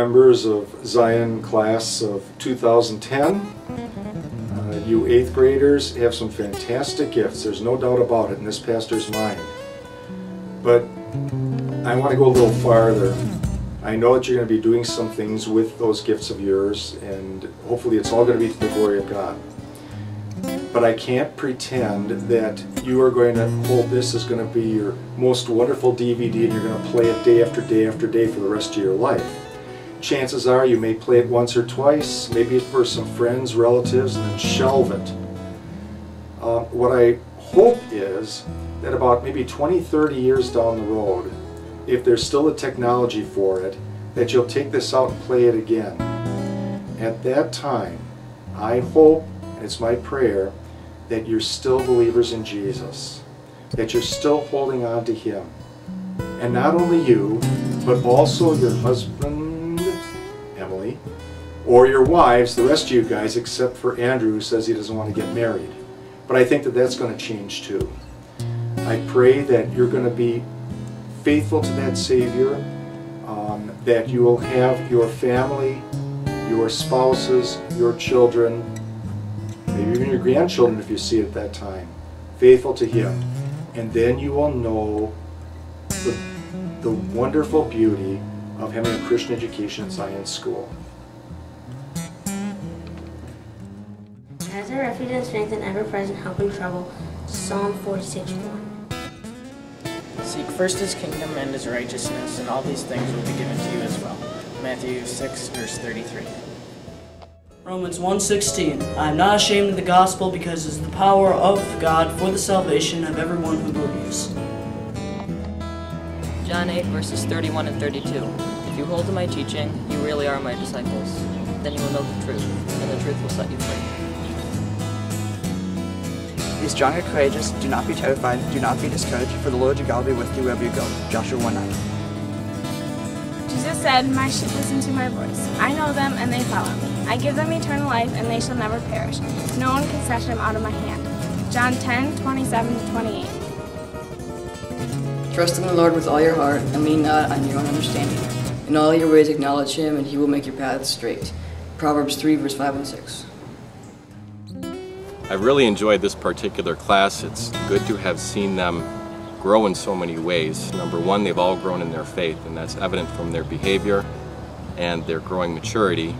members of Zion class of 2010. Uh, you eighth graders have some fantastic gifts. There's no doubt about it in this pastor's mind. But I want to go a little farther. I know that you're going to be doing some things with those gifts of yours, and hopefully it's all going to be to the glory of God. But I can't pretend that you are going to hold this as going to be your most wonderful DVD and you're going to play it day after day after day for the rest of your life. Chances are you may play it once or twice, maybe for some friends, relatives, and then shelve it. Uh, what I hope is that about maybe 20, 30 years down the road, if there's still a technology for it, that you'll take this out and play it again. At that time, I hope, and it's my prayer, that you're still believers in Jesus, that you're still holding on to Him. And not only you, but also your husband, or your wives, the rest of you guys, except for Andrew, who says he doesn't want to get married. But I think that that's going to change too. I pray that you're going to be faithful to that Savior, um, that you will have your family, your spouses, your children, maybe even your grandchildren if you see it at that time, faithful to Him. And then you will know the, the wonderful beauty of having a Christian education at Zion School. As refuge and strength in ever-present help in trouble, Psalm 46 1. Seek first his kingdom and his righteousness, and all these things will be given to you as well. Matthew 6, verse 33. Romans 1:16 I am not ashamed of the gospel because it is the power of God for the salvation of everyone who believes. John 8, verses 31 and 32. If you hold to my teaching, you really are my disciples. Then you will know the truth, and the truth will set you free. Be strong and courageous. Do not be terrified. Do not be discouraged, for the Lord your God will be with you wherever you go. Joshua 1 9. Jesus said, My sheep listen to my voice. I know them, and they follow me. I give them eternal life, and they shall never perish. No one can snatch them out of my hand. John 10 27 28. Trust in the Lord with all your heart, and lean not on your own understanding. In all your ways acknowledge him, and he will make your paths straight. Proverbs 3, verse 5 and 6. I really enjoyed this particular class. It's good to have seen them grow in so many ways. Number one, they've all grown in their faith, and that's evident from their behavior and their growing maturity.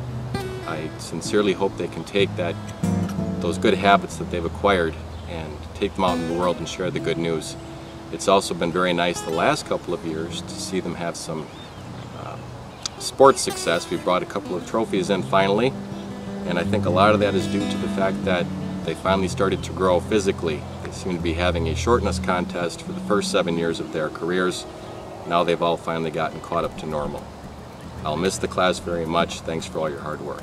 I sincerely hope they can take that, those good habits that they've acquired and take them out in the world and share the good news. It's also been very nice the last couple of years to see them have some uh, sports success. We brought a couple of trophies in finally, and I think a lot of that is due to the fact that they finally started to grow physically. They seem to be having a shortness contest for the first seven years of their careers. Now they've all finally gotten caught up to normal. I'll miss the class very much. Thanks for all your hard work.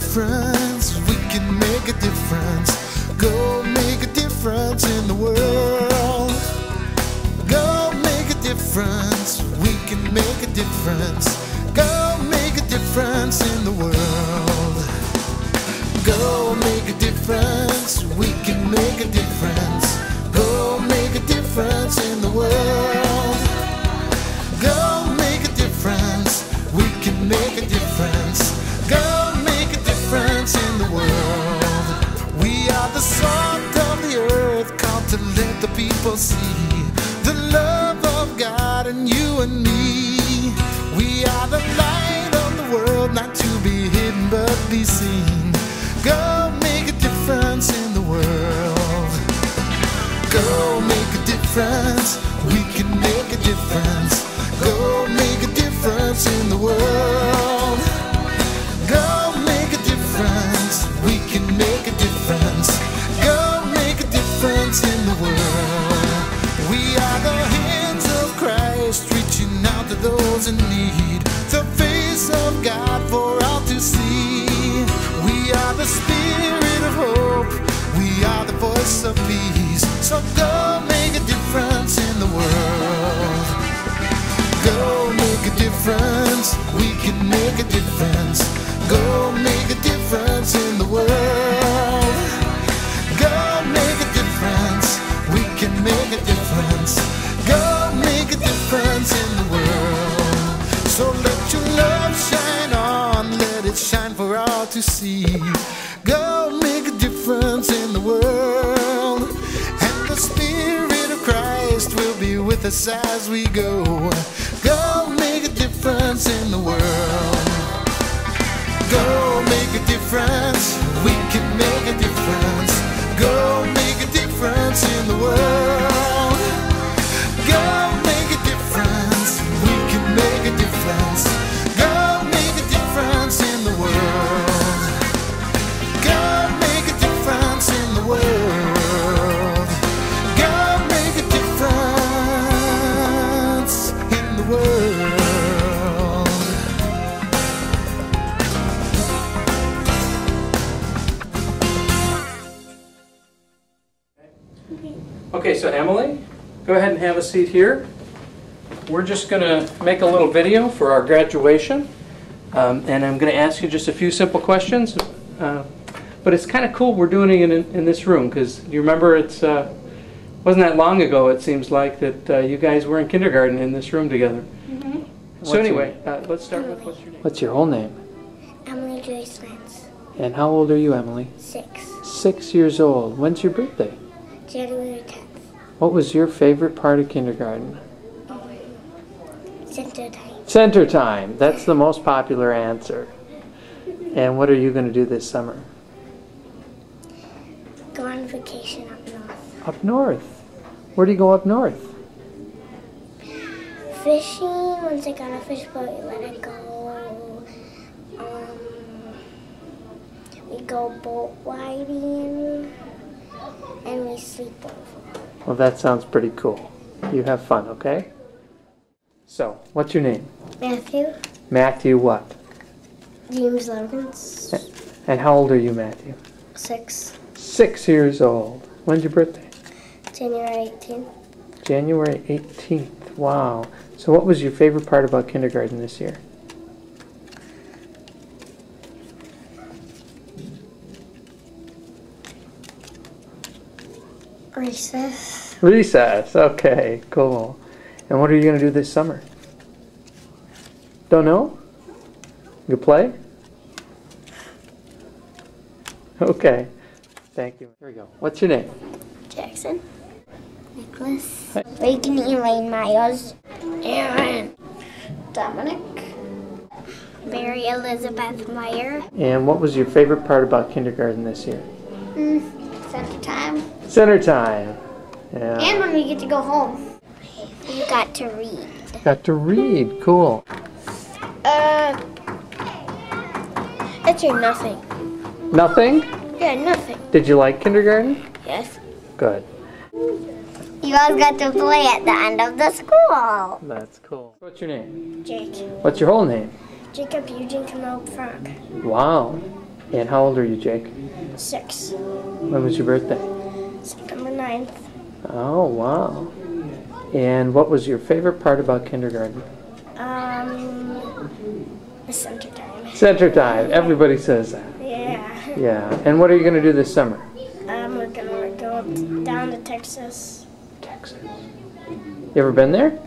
Difference. We can make a difference. Go make a difference in the world. Go make a difference. We can make a difference. Go make a difference in the world. Go make a difference. We can make a difference. Go make a difference in the world. Go make a difference. We can make a difference. Go salt of the earth, called to let the people see the love of God in you and me. We are the light of the world, not to be hidden but be seen. Voice of peace. So go make a difference in the world. Go make a difference. We can make a difference. Go make a difference in the world. Go make a difference. We can make a difference. Go make a difference in the world. So let your love shine on. Let it shine for all to see. Difference in the world. And the Spirit of Christ will be with us as we go. Go make a difference in the world. Go make a difference. We can make a difference. Go make a difference in the world. Have a seat here. We're just going to make a little video for our graduation. Um, and I'm going to ask you just a few simple questions. Uh, but it's kind of cool we're doing it in, in this room because you remember it's uh, wasn't that long ago it seems like that uh, you guys were in kindergarten in this room together. So anyway, uh, let's start with what's your name? What's your whole name? Emily Joyce Lance, And how old are you, Emily? six, Six years old. When's your birthday? January 10th, What was your favorite part of kindergarten? center time, Center time. That's the most popular answer. And what are you going to do this summer? go on vacation up north, Up north. Where do you go up north? fishing. Once I got a fish boat, you let it go. Um, we go boat riding, and we sleep over. Well, that sounds pretty cool. You have fun, okay? So, what's your name? Matthew, Matthew what? James Lawrence, And how old are you, Matthew? six, Six years old. When's your birthday? January 18th. January 18th. Wow. So, what was your favorite part about kindergarten this year? Recess, Recess. Okay, cool. And what are you going to do this summer? Don't know? You play? Okay. Thank you. Here we go. What's your name? Jackson, Nicholas, Reagan Elaine Myers, Aaron, Dominic, Mary Elizabeth Meyer, And what was your favorite part about kindergarten this year? mm, center time, Center time. Yeah. and when we get to go home. You got to read. Got to read. Cool. Uh, that's your nothing. Nothing? Yeah, nothing. Did you like kindergarten? Yes. Good. You guys got to play at the end of the school. That's cool. What's your name? Jake. What's your whole name? Jacob Eugene Canal Frank. Wow. And how old are you, Jake? Six. When was your birthday? September 9th. Oh, wow. And what was your favorite part about kindergarten? Um, the center time. Center time. Everybody says that. Yeah. Yeah. And what are you going to do this summer? Um, we're gonna go up, down to Texas. Texas. You ever been there?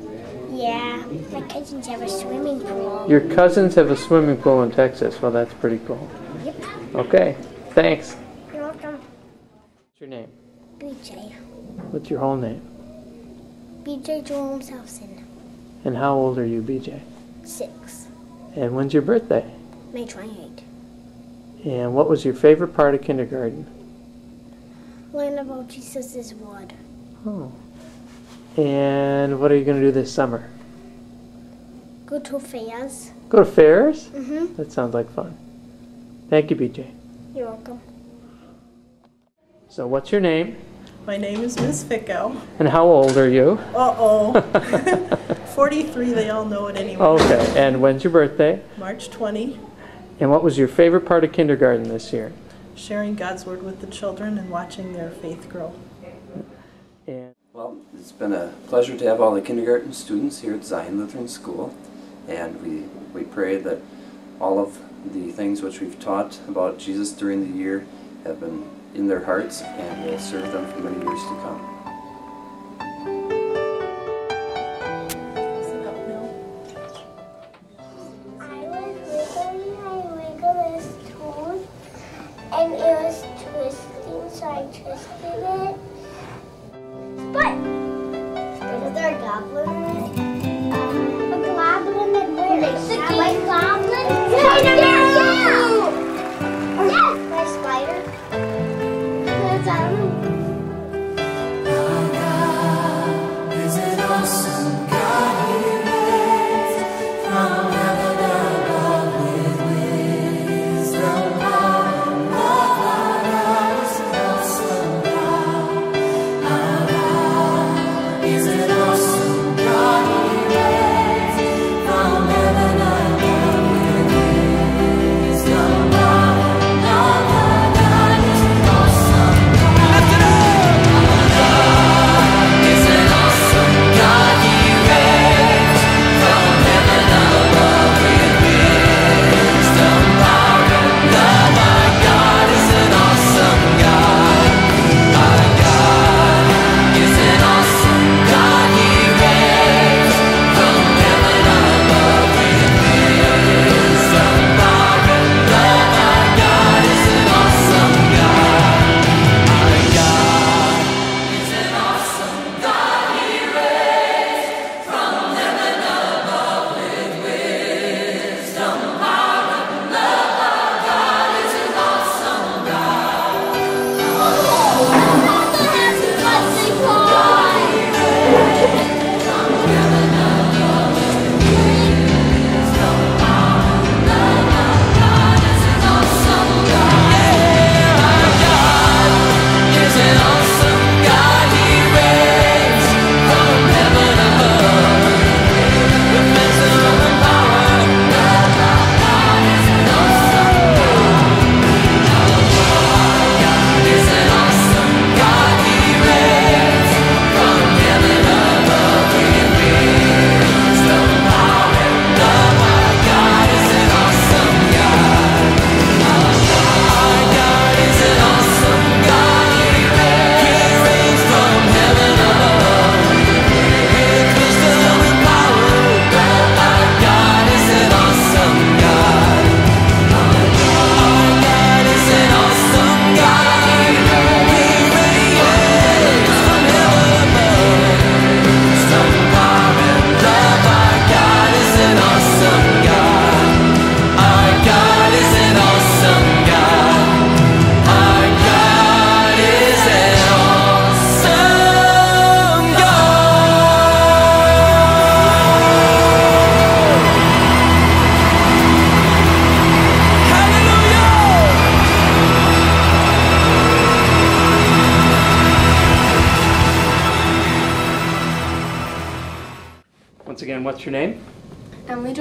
Yeah. My cousins have a swimming pool. Your cousins have a swimming pool in Texas. Well, that's pretty cool. Yep. Okay. Thanks. You're welcome. What's your name? BJ. What's your whole name? BJ Joel Selson. And how old are you, BJ? Six. And when's your birthday? May 28th. And what was your favorite part of kindergarten? Learn about Jesus' word. Oh. And what are you going to do this summer? Go to fairs. Go to fairs? Mm-hmm. That sounds like fun. Thank you, BJ. You're welcome. So, what's your name? My name is Miss Ficko. And how old are you? Uh-oh. 43, they all know it anyway. Okay. And when's your birthday? March 20, And what was your favorite part of kindergarten this year? sharing God's Word with the children and watching their faith grow. And Well, it's been a pleasure to have all the kindergarten students here at Zion Lutheran School, and we, we pray that all of the things which we've taught about Jesus during the year have been in their hearts and will serve them for many years to come.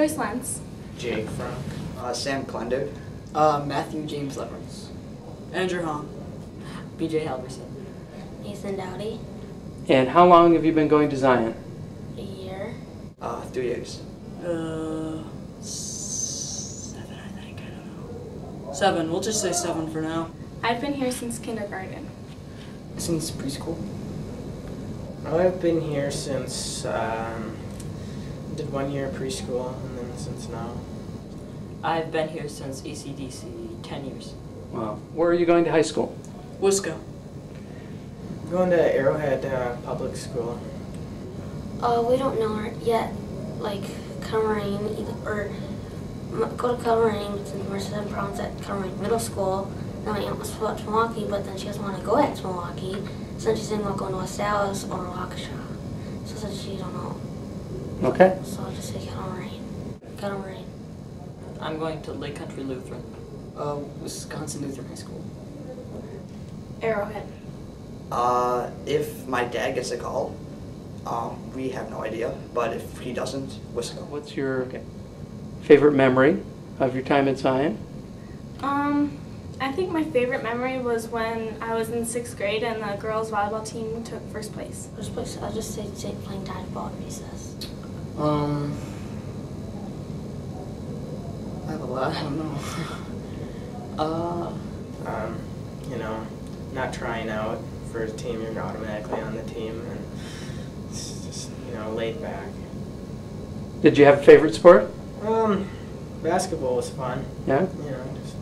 Joyce Lentz. Jake Frank. Uh, Sam Klender. Uh, Matthew James Leverance. Andrew Hahn. BJ Halverson. Nathan Dowdy. And how long have you been going to Zion? A year. Uh, three years. Uh, seven, I think. I don't know. Seven. We'll just say seven for now. I've been here since kindergarten. Since preschool. I've been here since um, did one year of preschool and since now. I've been here since E ECDC 10 years. Wow. Where are you going to high school? Wisco. I'm going to Arrowhead uh, Public School. Uh, we don't know her yet. Like Coleraine, either or m- go to Coleraine, but since Mercer had problems at Coleraine Middle School, then my aunt was supposed to Milwaukee, but then she doesn't want to go back to Milwaukee. So then she's thinking about going to West Allis or Waukesha. So said she don't know. Okay. So I'll just say Coleraine. Coleraine. I'm going to Lake Country Lutheran. Uh, Wisconsin Lutheran High School. Arrowhead. Uh, if my dad gets a call, um, we have no idea. But if he doesn't, Wisco. What's your favorite memory of your time at Zion? Um, I think my favorite memory was when I was in sixth grade and the girls volleyball team took first place. First place, I'll just say, say playing dodgeball at recess. Um, I have a lot. I don't know. uh, Um, you know, not trying out for a team, you're automatically on the team, and it's just you know laid back. Did you have a favorite sport? Um, basketball was fun. Yeah. You know, just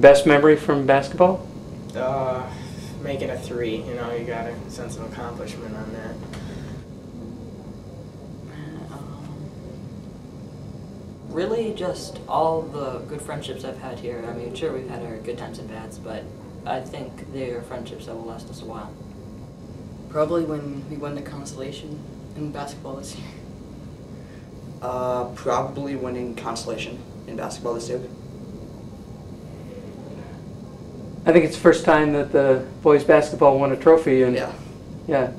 Best memory from basketball? uh, making a three. You know, you got a sense of accomplishment on that. Really, just all the good friendships I've had here. I mean, sure, we've had our good times and bads, but I think they're friendships that will last us a while. probably when we won the consolation in basketball this year. Uh, probably winning consolation in basketball this year. I think it's the first time that the boys basketball won a trophy. And Yeah. Yeah.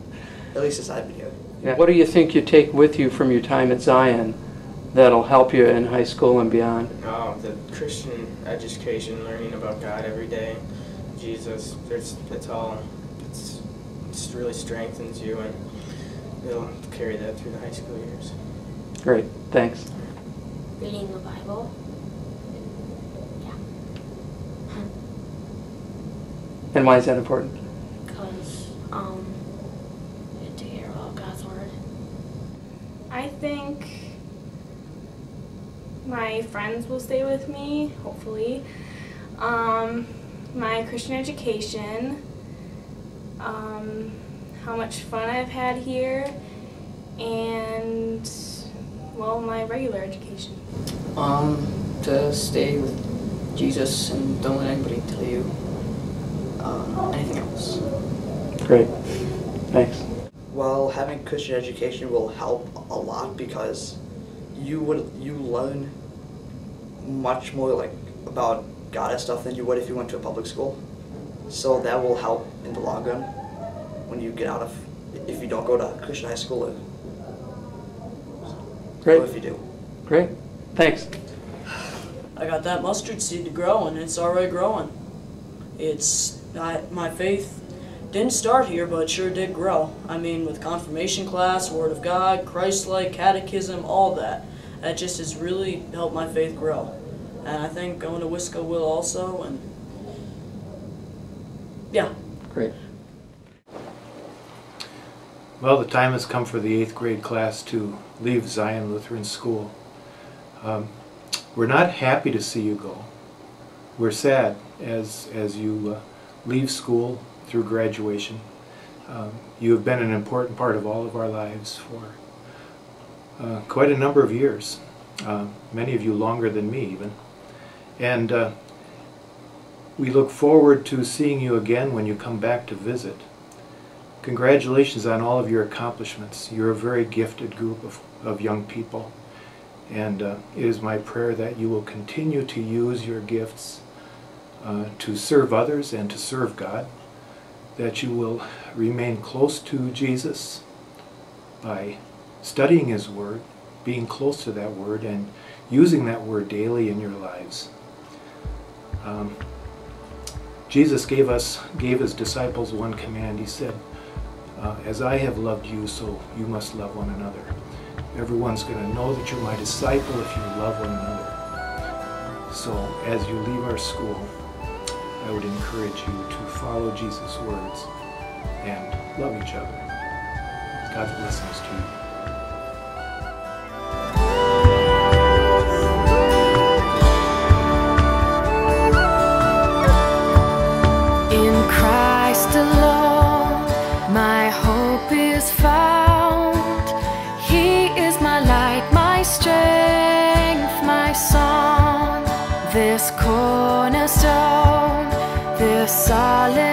At least since I've been here. yeah. What do you think you take with you from your time at Zion that'll help you in high school and beyond? Oh, the Christian education, learning about God every day, Jesus. There's, it's all, it's, it really strengthens you, and it'll carry that through the high school years. Great. Thanks. Reading the Bible. Yeah. And why is that important? Because, um, to hear about God's Word. I think my friends will stay with me, hopefully. Um, my Christian education, um, how much fun I've had here, and, well, my regular education. Um, to stay with Jesus and don't let anybody tell you um, anything else. Great. Thanks. Well, having Christian education will help a lot because you would you learn much more like about God and stuff than you would if you went to a public school. So that will help in the long run when you get out of if you don't go to Christian high school or, Great. or if you do. Great. Thanks. I got that mustard seed to grow, and it's already growing. It's I, my faith didn't start here, but sure did grow. I mean, with confirmation class, Word of God, Christ-like, catechism, all that. That just has really helped my faith grow. And I think going to Wisco will also. And yeah. Great. Well, the time has come for the eighth grade class to leave Zion Lutheran School. Um, we're not happy to see you go. We're sad as, as you uh, leave school through graduation. Um, you have been an important part of all of our lives for uh, quite a number of years, uh, many of you longer than me even. And uh, we look forward to seeing you again when you come back to visit. Congratulations on all of your accomplishments. You're a very gifted group of, of young people. And uh, it is my prayer that you will continue to use your gifts uh, to serve others and to serve God. That you will remain close to Jesus by studying His Word, being close to that Word, and using that Word daily in your lives. Um, Jesus gave us, gave His disciples one command. He said, uh, as I have loved you, so you must love one another. Everyone's going to know that you're my disciple if you love one another. So as you leave our school, I would encourage you to follow Jesus' words and love each other. God's blessings to you. Solid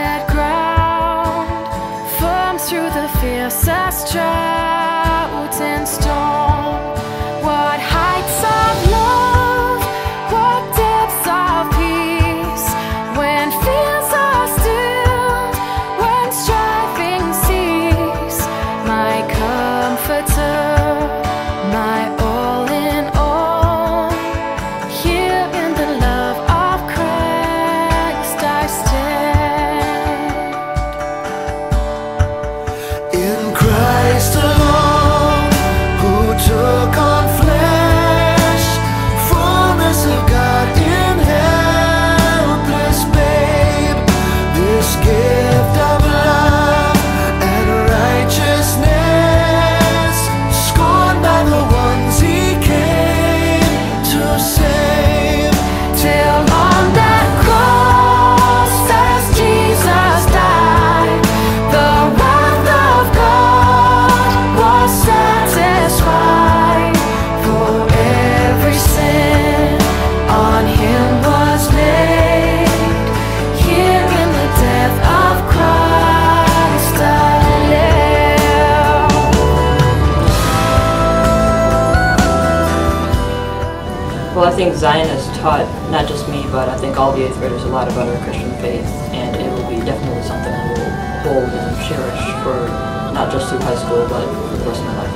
think Zion has taught not just me, but I think all the eighth graders a lot about our Christian faith, and it will be definitely something I will hold and cherish for not just through high school, but for the rest of my life.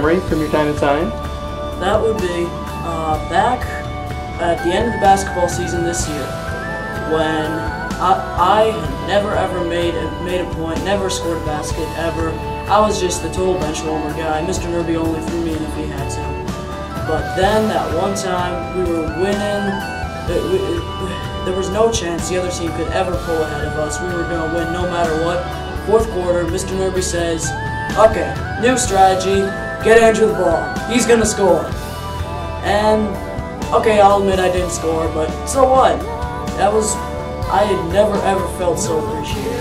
Memory from your time at Zion? That would be uh, back at the end of the basketball season this year when I, I had never ever made a, made a point, never scored a basket ever. I was just the total bench warmer guy. Mr. Nerby only threw me in if he had to. But then that one time we were winning, it- it- there was no chance the other team could ever pull ahead of us. We were going to win no matter what. Fourth quarter, Mr. Nerby says, okay, new strategy, get Andrew the ball. He's to score. And, okay, I'll admit I didn't score, but so what? That was, I had never ever felt so appreciated.